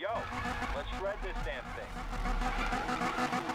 Yo, let's shred this damn thing.